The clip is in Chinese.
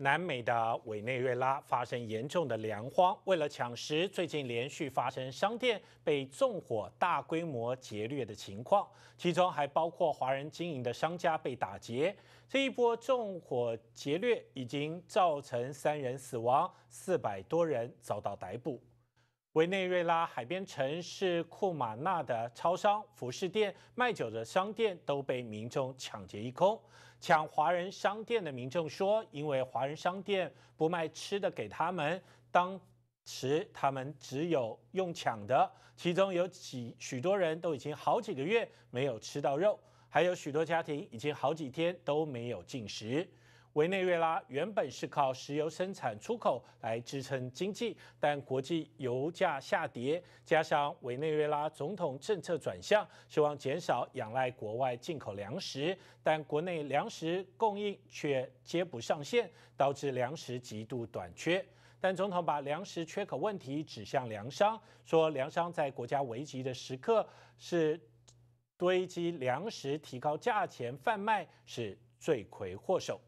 南美的委内瑞拉发生严重的粮荒，为了抢食，最近连续发生商店被纵火、大规模劫掠的情况，其中还包括华人经营的商家被打劫。这一波纵火劫掠已经造成三人死亡，四百多人遭到逮捕。委内瑞拉海边城市库马纳的超商、服饰店、卖酒的商店都被民众抢劫一空。抢华人商店的民众说，因为华人商店不卖吃的给他们，当时他们只有用抢的。其中有几许多人都已经好几个月没有吃到肉，还有许多家庭已经好几天都没有进食。委内瑞拉原本是靠石油生产出口来支撑经济，但国际油价下跌，加上委内瑞拉总统政策转向，希望减少仰赖国外进口粮食，但国内粮食供应却接不上线，导致粮食极度短缺。但总统把粮食缺口问题指向粮商，说粮商在国家危急的时刻是堆积粮食、提高价钱贩卖是罪魁祸首。